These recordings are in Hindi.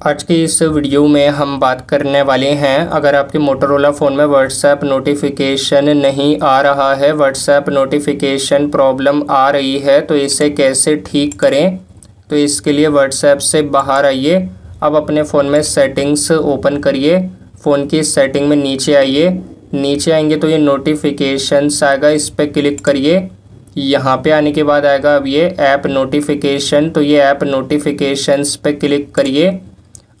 आज की इस वीडियो में हम बात करने वाले हैं। अगर आपके मोटरोला फ़ोन में व्हाट्सएप नोटिफिकेशन नहीं आ रहा है व्हाट्सएप नोटिफिकेशन प्रॉब्लम आ रही है तो इसे कैसे ठीक करें? तो इसके लिए व्हाट्सएप से बाहर आइए। अब अपने फ़ोन में सेटिंग्स ओपन करिए। फ़ोन की सेटिंग में नीचे आइए। नीचे आएँगे तो ये नोटिफिकेशंस आएगा, इस पर क्लिक करिए। यहाँ पे आने के बाद आएगा अब ये ऐप नोटिफिकेशन तो ये ऐप नोटिफिकेशंस पे क्लिक करिए।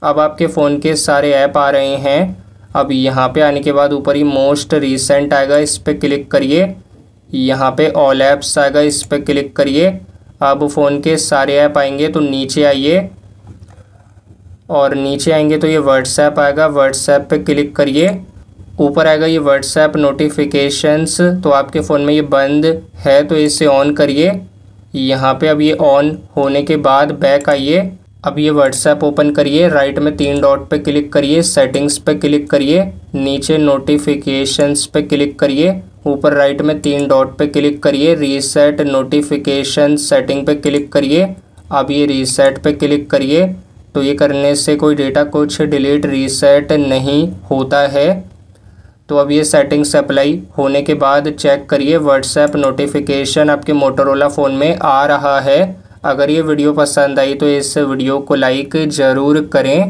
अब आपके फ़ोन के सारे ऐप आ रहे हैं। अब यहाँ पे आने के बाद ऊपर ही मोस्ट रिसेंट आएगा, इस पर क्लिक करिए। यहाँ पे ऑल ऐप्स आएगा, इस पर क्लिक करिए। अब फ़ोन के सारे ऐप आएँगे तो नीचे आइए। और नीचे आएँगे तो ये व्हाट्सएप आएगा व्हाट्सएप पे क्लिक करिए। ऊपर आएगा ये व्हाट्सएप नोटिफिकेशंस तो आपके फ़ोन में ये बंद है तो इसे ऑन करिए। यहाँ पे अब ये ऑन होने के बाद बैक आइए। अब ये व्हाट्सएप ओपन करिए राइट में तीन डॉट पे क्लिक करिए सेटिंग्स पे क्लिक करिए, नीचे नोटिफिकेशंस पे क्लिक करिए, ऊपर राइट में तीन डॉट पे क्लिक करिए रीसेट नोटिफिकेशन सेटिंग पे क्लिक करिए, अब ये रीसेट पे क्लिक करिए तो ये करने से कोई डेटा कुछ डिलीट रीसेट नहीं होता है। तो अब ये सेटिंग्स अप्लाई होने के बाद चेक करिए व्हाट्सएप नोटिफिकेशन आपके मोटरोला फ़ोन में आ रहा है। अगर ये वीडियो पसंद आई तो इस वीडियो को लाइक ज़रूर करें।